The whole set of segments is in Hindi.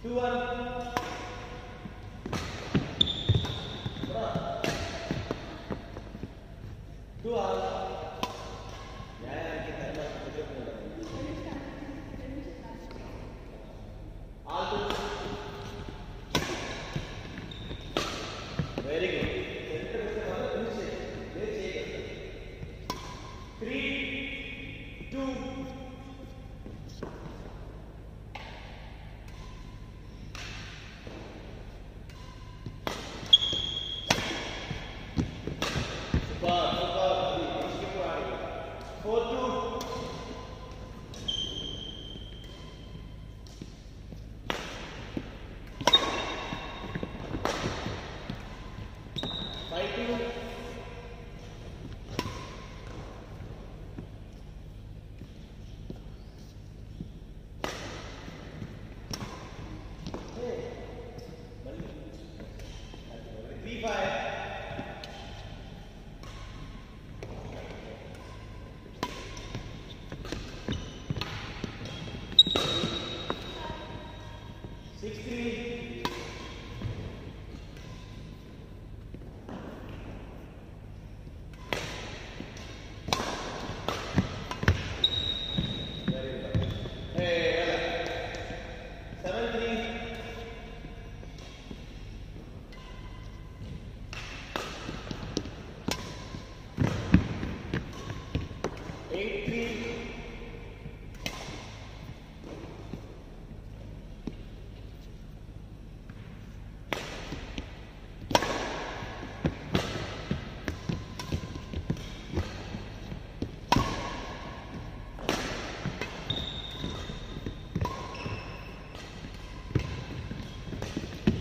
Two one. One. Two one. Three, two,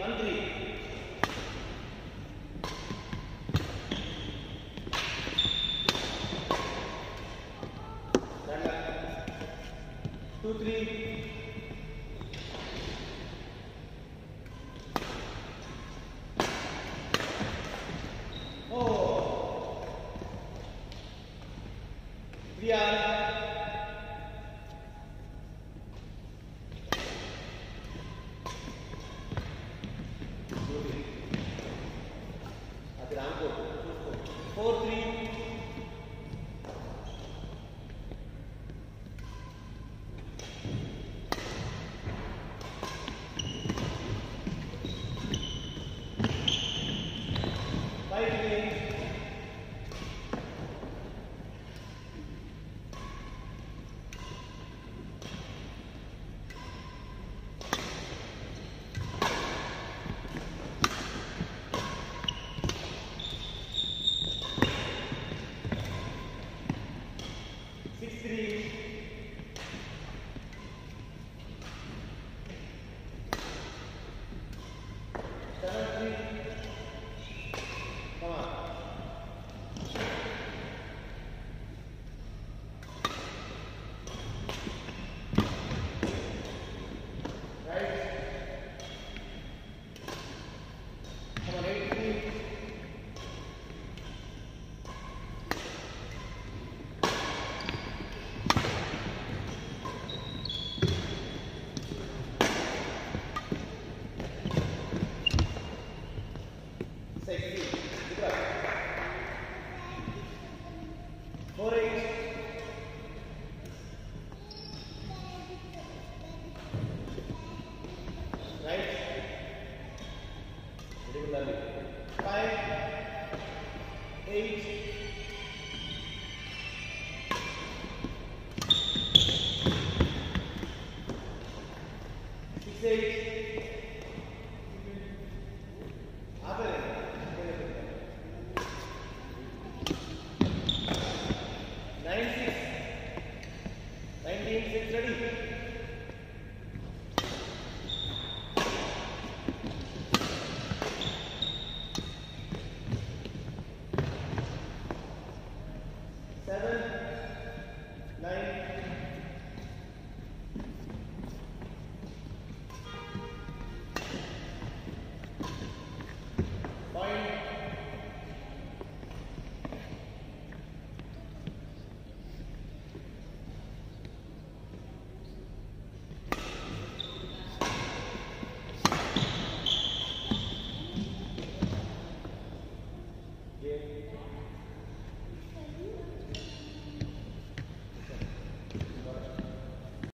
mantri dan 2 3 63